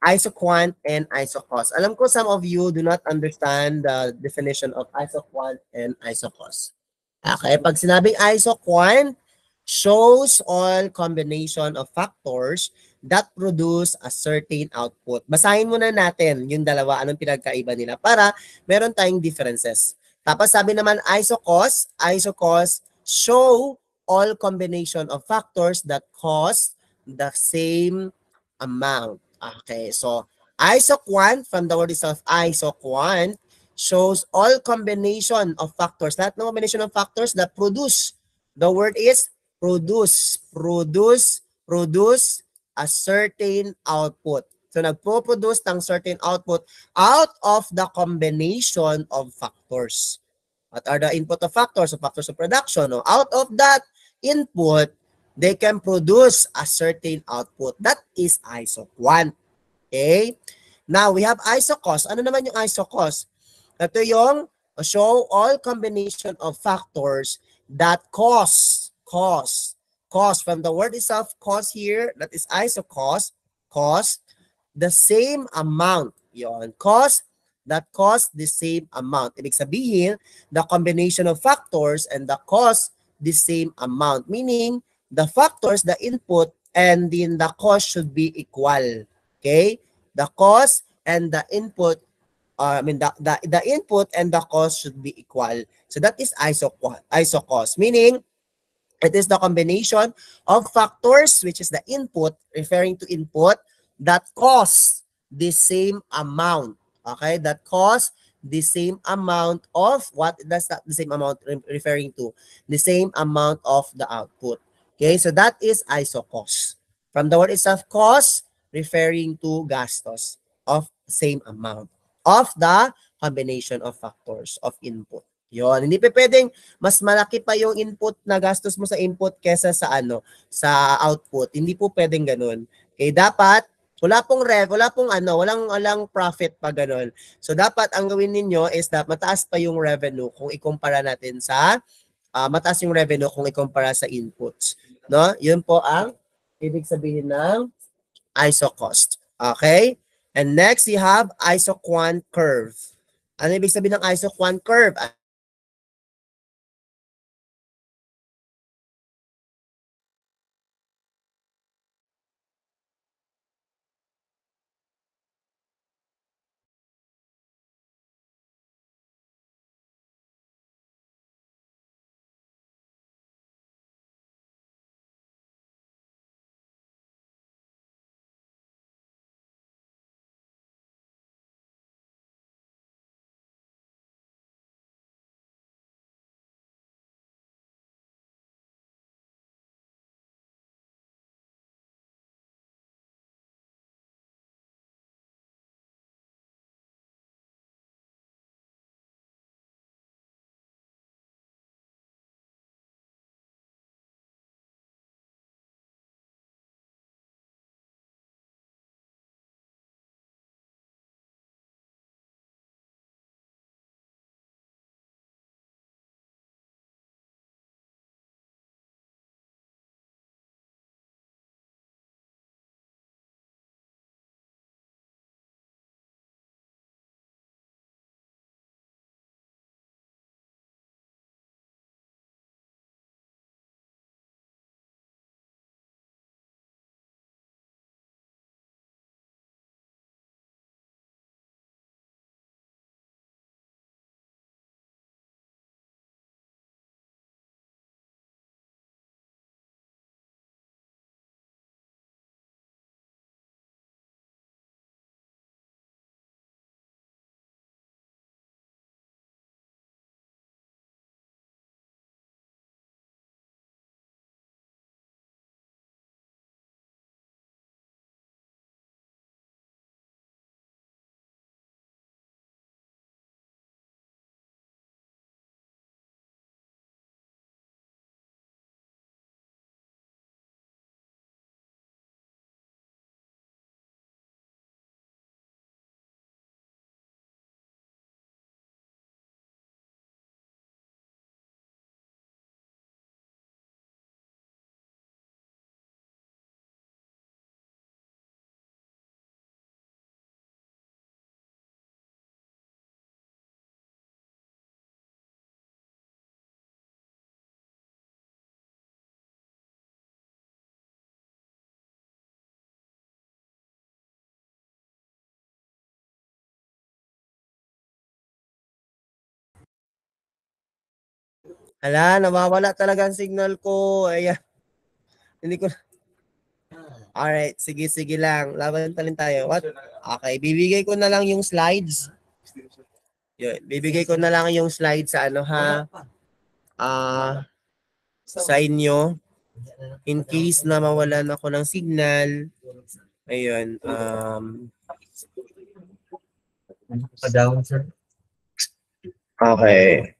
isoquant and isocos. Alam ko some of you do not understand the definition of isoquant and isocos. Okay, pag sinabing isoquant, shows all combination of factors that produce a certain output. Basahin muna natin yung dalawa, anong pinagkaiba nila para meron tayong differences. Tapos sabi naman isocos, isocos show all combination of factors that cause the same amount. Okay, so isoquant from the word itself, isoquant shows all combination of factors. Lahat ng combination of factors that produce. The word is produce, produce, produce a certain output. So nagpo-produce ng certain output out of the combination of factors. What are the input of factors? So factors of production. No? Out of that input, they can produce a certain output. That is isoquant. Okay? Now, we have isocos. Ano naman yung isocos? Ito yung show all combination of factors that cause, cause, cause from the word itself, cause here, that is isocos, cause the same amount. Yon, cause that cause the same amount. Ibig sabihin, the combination of factors and the cause the same amount. Meaning, the factors, the input, and then the cause should be equal. Okay? The cause and the input, uh, I mean, the, the, the input and the cause should be equal. So that is isoquant, isocause. Meaning, it is the combination of factors, which is the input, referring to input, that cause the same amount. Okay? That cause the same amount of what that's not the same amount re- referring to the same amount of the output okay so that is isocos from the word itself cost referring to gastos of same amount of the combination of factors of input yon hindi pa pwedeng mas malaki pa yung input na gastos mo sa input kesa sa ano sa output hindi po pwedeng ganun okay dapat wala pong rev, wala pong ano, walang walang profit pa ganun. So dapat ang gawin ninyo is that mataas pa yung revenue kung ikumpara natin sa ah, mataas yung revenue kung ikumpara sa inputs, no? 'Yun po ang ibig sabihin ng ISO cost. Okay? And next you have isoquant curve. Ano ibig sabihin ng isoquant curve? Hala, nawawala talaga ang signal ko. Ayan. Hindi ko Ah, Alright, sige, sige lang. Laban pa rin tayo. What? Okay, bibigay ko na lang yung slides. Yun, bibigay ko na lang yung slides sa ano ha, ah, sa inyo. In case na mawalan ako ng signal. Ayun, um, sir. okay.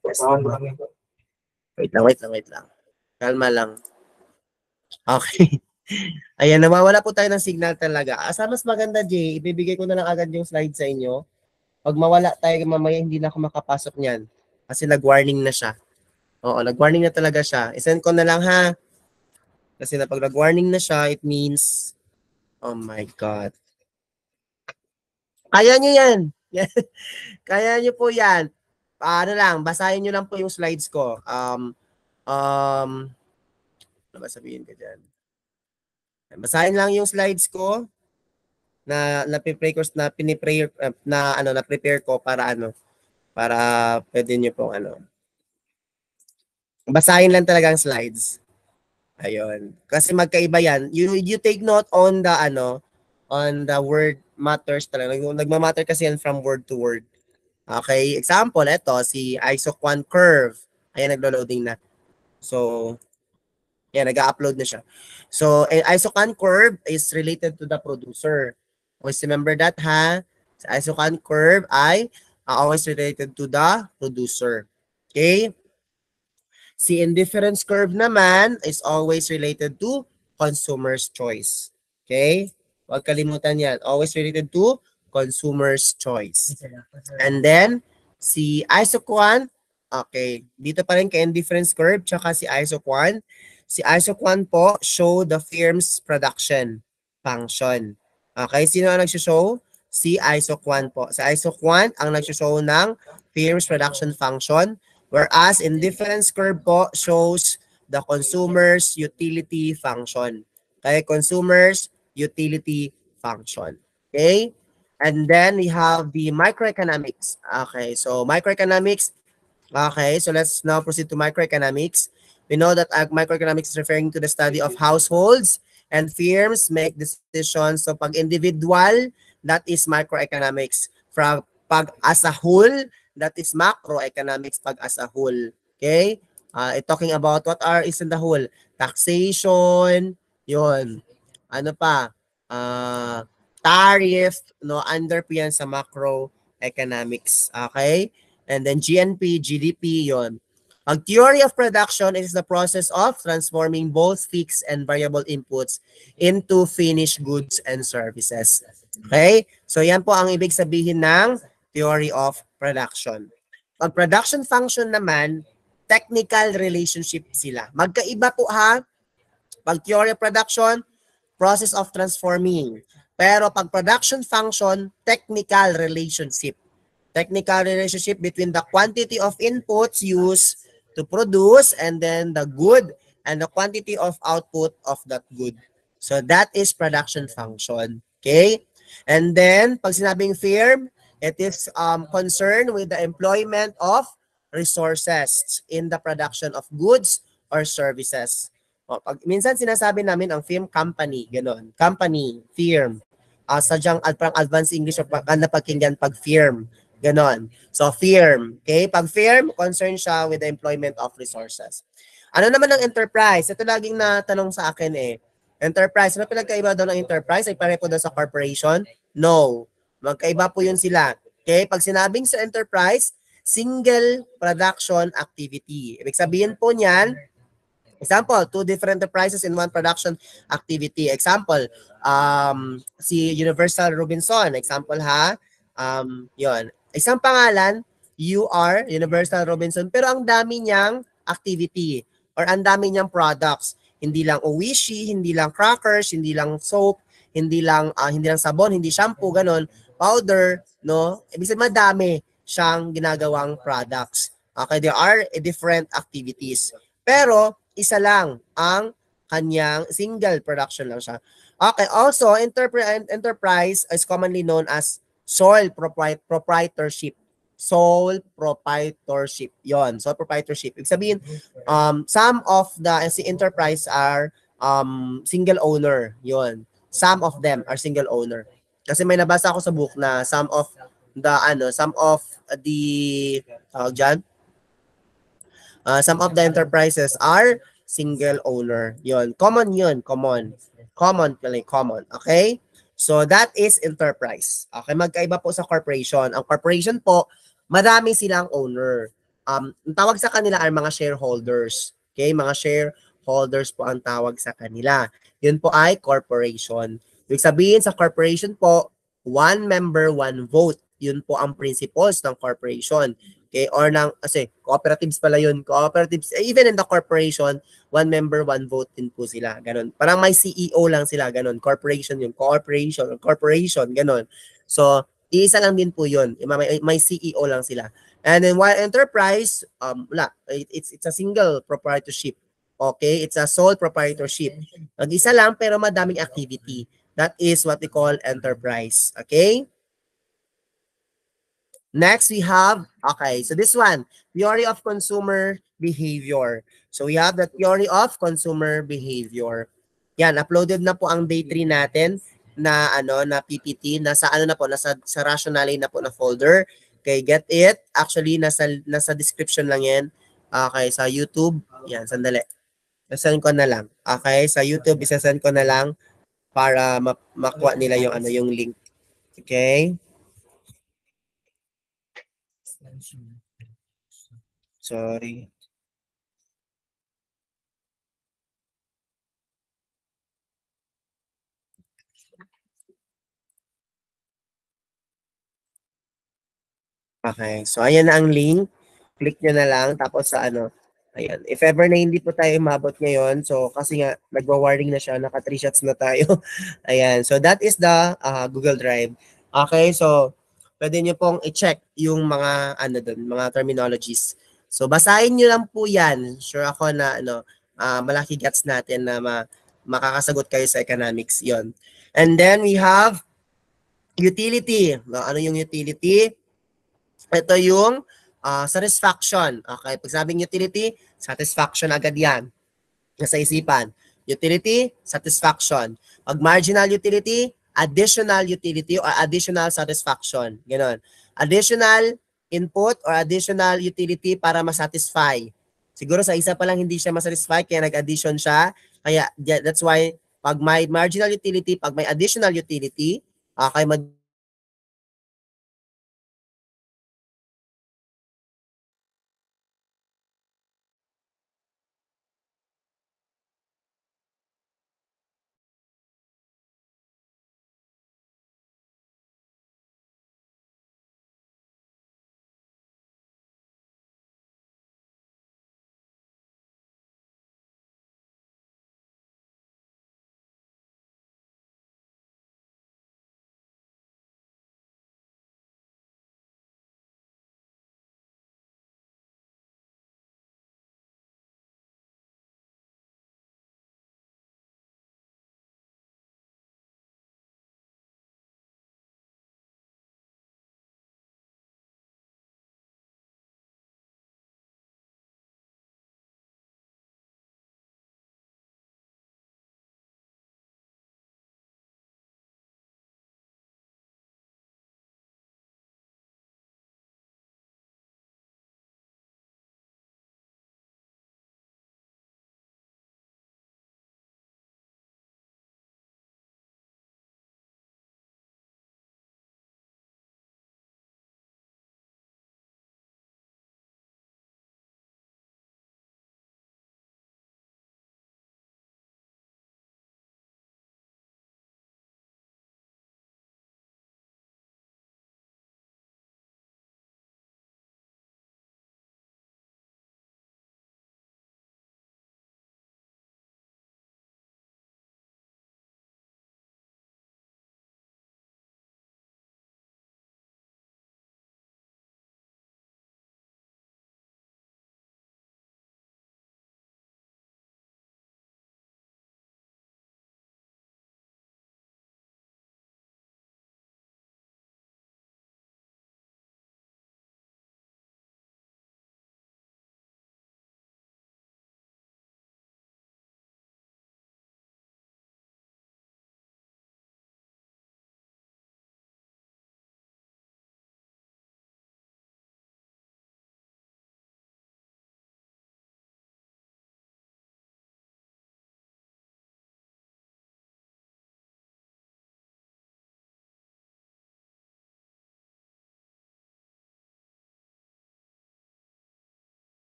Wait lang, wait lang, wait lang. Kalma lang. Okay. Ayan, nawawala po tayo ng signal talaga. Asa mas maganda, Jay, ibibigay ko na lang agad yung slide sa inyo. Pag mawala tayo, mamaya hindi na ako makapasok niyan. Kasi nag-warning na siya. Oo, nag-warning na talaga siya. Isend ko na lang ha. Kasi na pag nag-warning na siya, it means, oh my God. Kaya nyo yan. Kaya nyo po yan. Ano lang, basahin nyo lang po yung slides ko. Um, um, ano ba sabihin ko dyan? Basahin lang yung slides ko na na prepare ko na piniprayer uh, na ano na prepare ko para ano para pwede niyo pong ano. Basahin lang talaga ang slides. Ayun. Kasi magkaiba yan. You you take note on the ano on the word matters talaga. Nag- nagma-matter kasi yan from word to word okay example ito si isoquan curve ayan naglo-loading na so yan nag-upload na siya So, an isocan curve is related to the producer. Always remember that, ha? Sa isocan curve ay uh, always related to the producer. Okay? Si indifference curve naman is always related to consumer's choice. Okay? Huwag kalimutan yan. Always related to consumer's choice. And then, si isoquant, okay, dito pa rin kay indifference curve, tsaka si isoquant, si isoquant po show the firm's production function. Okay, sino ang nag-show? Si isoquant po. Si isoquant ang nag-show ng firm's production function, whereas indifference curve po shows the consumer's utility function. Okay, consumer's utility function. Okay? And then we have the microeconomics. Okay, so microeconomics. Okay, so let's now proceed to microeconomics. We know that uh, microeconomics is referring to the study of households and firms make decisions. So pag individual, that is microeconomics. From pag as a whole, that is macroeconomics pag as a whole. Okay? Uh, talking about what are is in the whole. Taxation, yon. Ano pa? Uh, tariff, no, under po yan sa macroeconomics. Okay? And then GNP, GDP, yon. Pag theory of production is the process of transforming both fixed and variable inputs into finished goods and services. Okay? So yan po ang ibig sabihin ng theory of production. Pag production function naman, technical relationship sila. Magkaiba po ha. Pag theory of production, process of transforming. Pero pag production function, technical relationship. Technical relationship between the quantity of inputs used to produce and then the good and the quantity of output of that good. So that is production function. Okay? And then, pag sinabing firm, it is um, concerned with the employment of resources in the production of goods or services. O, pag, minsan sinasabi namin ang firm company, ganon. Company, firm. Uh, sadyang ad, parang advanced English o pag napakinggan pag firm. Ganon. So, firm. Okay? Pag firm, concerned siya with the employment of resources. Ano naman ang enterprise? Ito laging natanong sa akin eh. Enterprise, ano pinagkaiba daw ng enterprise? Ay pare po daw sa corporation? No. Magkaiba po yun sila. Okay? Pag sinabing sa enterprise, single production activity. Ibig sabihin po niyan, example, two different enterprises in one production activity. Example, um, si Universal Robinson. Example ha, um, yon Isang pangalan, UR, Universal Robinson, pero ang dami niyang activity or ang dami niyang products. Hindi lang Oishi, hindi lang crackers, hindi lang soap, hindi lang ah, hindi lang sabon, hindi shampoo, ganon, powder, no? Ibig sabihin madami siyang ginagawang products. Okay, there are different activities. Pero isa lang ang kanyang single production lang siya. Okay, also enterprise is commonly known as sole propri- proprietorship. sole proprietorship. Yon, sole proprietorship. Ibig sabihin, um, some of the enterprise are um, single owner. Yon. Some of them are single owner. Kasi may nabasa ako sa book na some of the ano, some of the tawag dyan, uh, some of the enterprises are single owner. Yon, common yun, common. Common, pala common. Okay? So that is enterprise. Okay, magkaiba po sa corporation. Ang corporation po, madami silang owner. Um, ang tawag sa kanila ay mga shareholders. Okay, mga shareholders po ang tawag sa kanila. Yun po ay corporation. Ibig sabihin sa corporation po, one member, one vote. Yun po ang principles ng corporation. Okay, or ng, kasi cooperatives pala yun. Cooperatives, eh, even in the corporation, one member, one vote din po sila. Ganon. Parang may CEO lang sila. Ganon. Corporation yun. Corporation. Corporation. Ganon. So, iisa lang din po yun. May, may CEO lang sila. And then while enterprise, um, wala. It- It's, it's a single proprietorship. Okay? It's a sole proprietorship. Mag-isa lang pero madaming activity. That is what we call enterprise. Okay? Next, we have, okay, so this one, theory of consumer behavior. So we have the theory of consumer behavior. Yan, uploaded na po ang day 3 natin na ano na PPT nasa ano na po nasa sa rationale na po na folder. Okay, get it? Actually nasa nasa description lang 'yan. Okay, sa YouTube. Yan, sandali. Sasend ko na lang. Okay, sa YouTube isasend ko na lang para ma- makuha nila yung ano yung link. Okay? Sorry. Okay, so ayan na ang link. Click nyo na lang tapos sa ano, ayan. If ever na hindi po tayo umabot ngayon, so kasi nga nagwa-warning na siya, naka 3 shots na tayo. ayan, so that is the uh, Google Drive. Okay, so pwede nyo pong i-check yung mga ano doon, mga terminologies. So basahin nyo lang po 'yan. Sure ako na ano, ah, malaki gets natin na ma- makakasagot kayo sa economics 'yon. And then we have utility. No, Ano yung utility? Ito yung ah, satisfaction. Okay, pag sabing utility, satisfaction agad 'yan. Nasa isipan. Utility, satisfaction. Pag marginal utility, additional utility or additional satisfaction. Ganon. Additional input or additional utility para masatisfy. Siguro sa isa pa lang hindi siya masatisfy kaya nag-addition siya. Kaya that's why pag may marginal utility, pag may additional utility, okay, mag